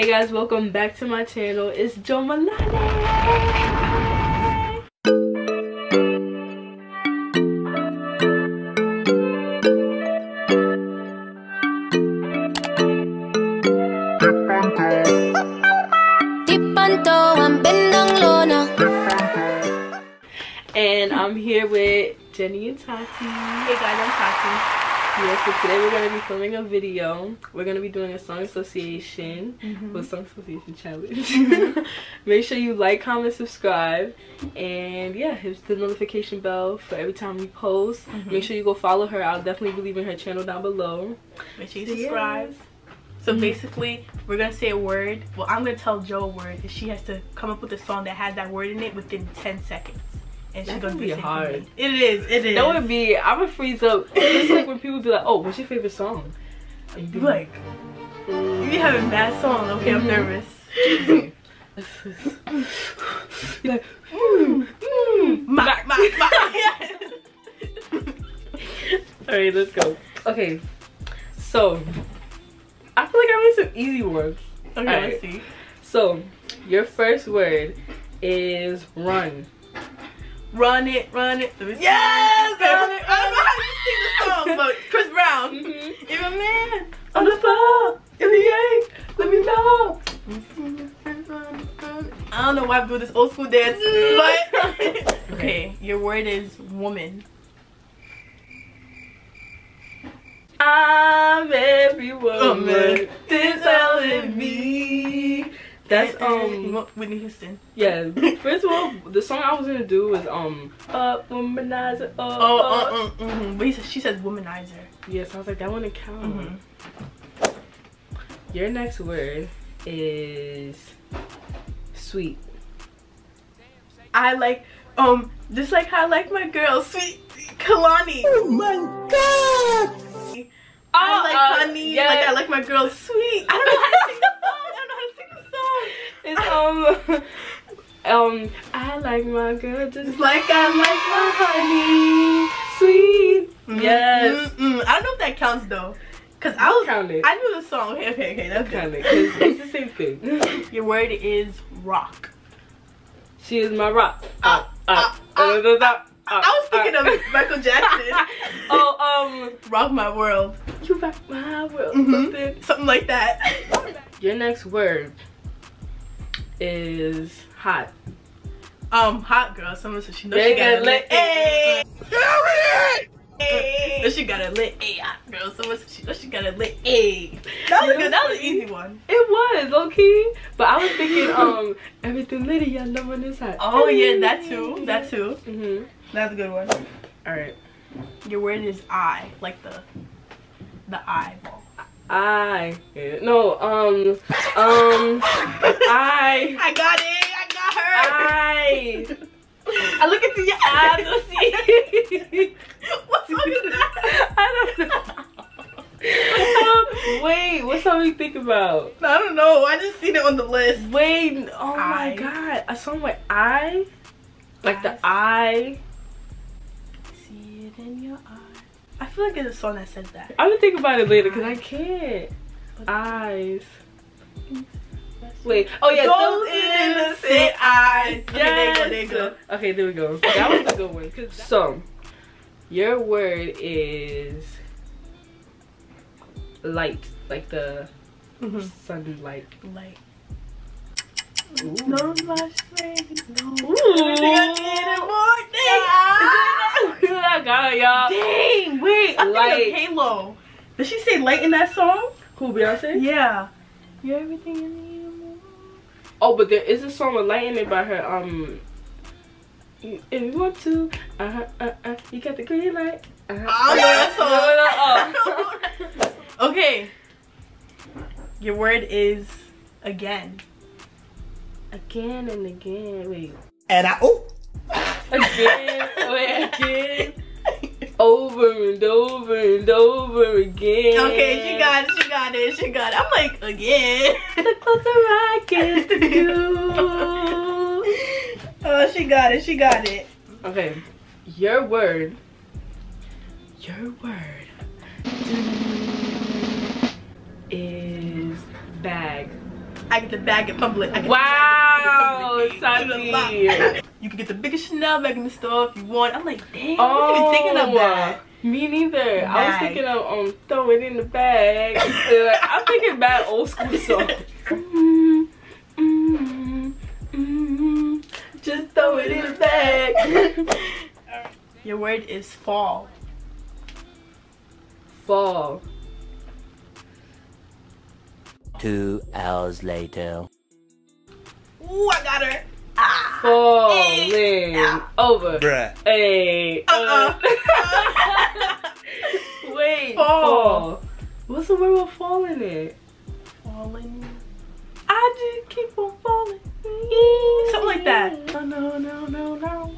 Hey guys, welcome back to my channel. It's Jo Milani. And I'm here with Jenni and Tati. Hey guys, I'm Tati. Yeah, so today we're gonna be filming a video. We're gonna be doing a song association mm -hmm. with song association challenge. Make sure you like, comment, subscribe, and yeah, hit the notification bell for every time we post. Mm -hmm. Make sure you go follow her. I'll definitely be leaving her channel down below. Make sure you subscribe. So mm-hmm. basically, we're gonna say a word. Well, I'm gonna tell Jo a word, and she has to come up with a song that has that word in it within 10 seconds and she's gonna be hard. It is. It is. That would be. I would freeze up. It's like when people be like, "Oh, what's your favorite song?" And you be like. "You be having bad song." Okay, I'm nervous. You're like, mm, mm, my, my, my. All right, let's go. Okay, so I feel like I made some easy words. Okay, right. let's see. So your first word is run. Run it, run it. Yes! Run it, I don't know how you sing the song, but Chris Brown. Mm -hmm. If a man on the floor, in the yank, let me know. I don't know why I'm doing this old school dance, but okay, your word is woman. I'm every woman. This all in me. That's um Whitney Houston. Yeah. First of all, the song I was gonna do was um up womanizer. Up, oh, uh, uh, mm -hmm. but said, she says womanizer. Yeah, so I was like that wouldn't count. Mm -hmm. Your next word is sweet. I like um just like how I like my girl sweet Kalani. Oh my god. I oh, like uh, honey. Yeah. Like I like my girl sweet. I don't know how to sing it's um um I like my girl just like I like my honey. Sweet. Mm -hmm. Yes. Mm -mm. I don't know if that counts though. Cause I was count it. I knew the song. Okay, okay, okay. That's count it. It's the same thing. Your word is rock. She is my rock. Uh, uh, uh, I was thinking of Michael Jackson. oh, um, rock my world. You rock my world. Mm -hmm. Something, something like that. Your next word is hot. Um, hot girl. Someone said she knows she got a lit. Hey. Hey. she got a lit A hot girl. Someone said she knows she got a lit A. That was good. That was an easy one. It was, okay. But I was thinking, um, everything lit. y'all know when it's hot. Oh yeah, that too. That too. Mm hmm That's a good one. All right. Your word is eye, like the the eyeball. Eye. no um um I I got it. I got her. I I look into your eyes to see. What song is that? I don't know. Um, wait what song you think about? I don't know. I just seen it on the list. Wait oh I. my god. A song with I? Like the I see it in your eyes I feel like there's a song that says that. I'm gonna think about it later because I can't. Eyes. Wait. Oh yeah. Those, those innocent eyes. Yes. Okay, there you go. There you go. Okay, there we go. That was a good one. So, your word is light, like the mm -hmm. sunlight. Light. Ooh. No, my friend. No. Ooh. I got it, y'all. Dang, wait. I'm light. thinking of Halo. Did she say light in that song? Who, Beyonce? Yeah. You're everything in me. Oh, but there is a song with light in it by her. Um, if you want to, uh huh, uh uh, you got the green light. Uh -huh. I know okay. Your word is again. Again and again. Wait. And I oh. Again. wait again over and over and over again. Okay, she got it, she got it, she got it. I'm like, again. the closer I get to you. oh, she got it, she got it. Okay, your word, your word is bag. I get the bag at public. wow, Tati. You can get the biggest Chanel bag in the store if you want. I'm like, damn, oh, I was thinking of that. Me neither. Bag. I was thinking of um throw it in the bag. I'm thinking bad old school song. Just throw it in the bag. Your word is fall. Fall. Two hours later. Ooh, I got her. Ah. Falling hey. over. Bruh. Hey. Uh-uh. Uh. Wait. Fall. fall. What's the word with falling in it? Falling. I just keep on falling. Something like that. No, no, no, no, no.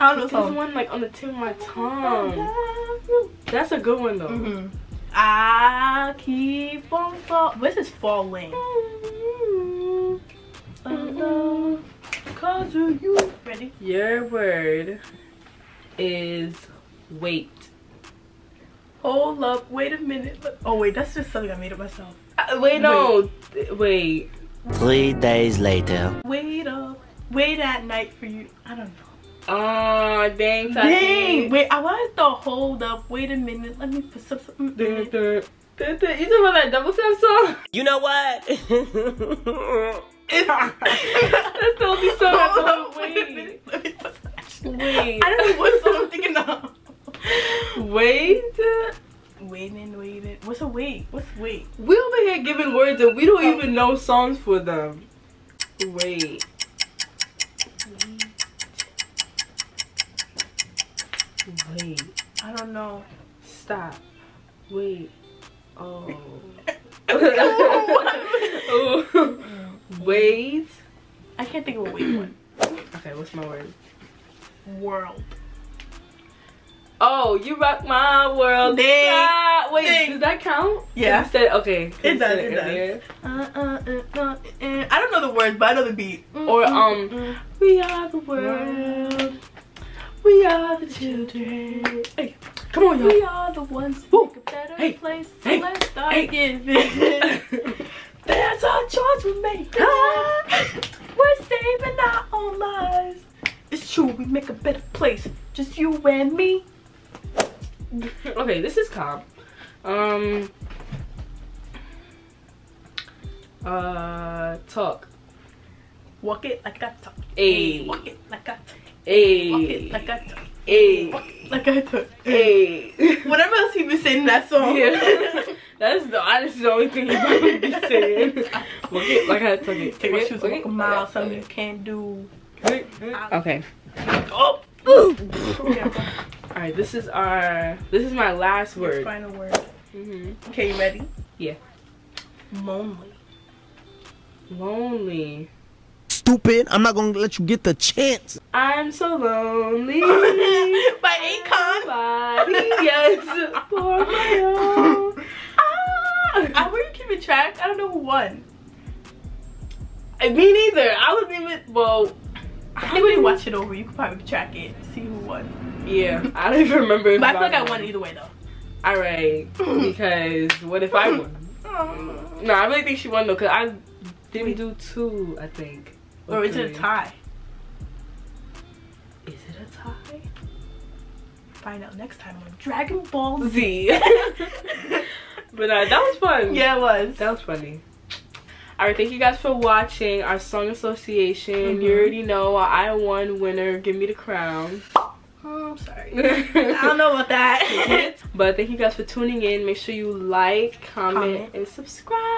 I don't know. There's one like on the tip of my tongue. That's a good one though. Mm -hmm. I keep on falling. This is falling. Cause of you. Ready? Your word is wait. Hold up. Wait a minute. Oh wait, that's just something I made up myself. Uh, wait, no. Wait. Three days later. Wait up. Wait at night for you. I don't know. Oh, dang, Tati. Dang. Wait, I wanted to hold up. Wait a minute. Let me put some. some you talking about that double step song? You know what? That's the only song I know. Wait. Wait. I don't know what song I'm thinking of. Wait. Waiting, waiting. What's a wait? What's wait? We over here giving words and we don't oh. even know songs for them. Wait. Wait. I don't know. Stop. Wait. Oh. Wait. I can't think of a wait one. Okay, what's my word? World. Oh, you rock my world. Dang. Ah, wait, Dang. does that count? Yeah. Said, okay. It does, it, does. Uh, uh, uh, uh, I don't know the words, but I know the beat. Or, um, we are the world. We are the children. Hey, come on, y'all. We are the ones who make a better hey, place. So hey, let's start hey. giving. There's our choice we make. We're saving our own lives. It's true, we make a better place. Just you and me. okay, this is calm. Um. Uh, talk. Walk it like I talk. Hey. Walk it like I talk. Hey. Like I talk. Hey. Like I talk. Hey. Whatever else he was saying in that song. Yeah. That's the honestly the only thing he probably be saying. like I took it. Take my shoes okay. a mile, something you can't do. Okay. Oh. Alright, this is our this is my last word. Final word. Mm -hmm. Okay, you ready? Yeah. Lonely. Lonely stupid. I'm not gonna let you get the chance. I'm so lonely. By Akon. yes, for my own. Ah, I were you keeping track? I don't know who won. Me neither. I wasn't even. Well, I think when you watch it over, you could probably track it, see who won. Yeah, I don't even remember. But I feel like I won either way though. All right, because what if I won? no, I really think she won though, cause I didn't do two. I think. Or is it a tie? Is it a tie? Find out next time on Dragon Ball Z. but uh, that was fun. Yeah, it was. That was funny. Alright, thank you guys for watching our song association. Mm -hmm. You already know I won winner. Give me the crown. Oh, I'm sorry. I don't know about that. but thank you guys for tuning in. Make sure you like, comment, comment. and subscribe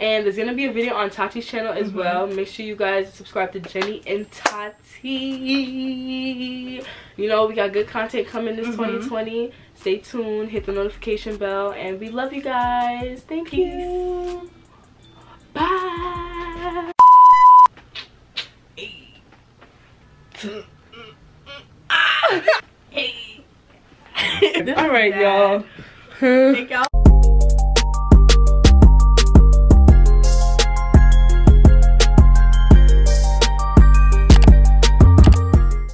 and there's gonna be a video on tati's channel as mm -hmm. well make sure you guys subscribe to jenni and tati you know we got good content coming this mm -hmm. 2020 stay tuned hit the notification bell and we love you guys thank Peace. you bye hey. all right y'all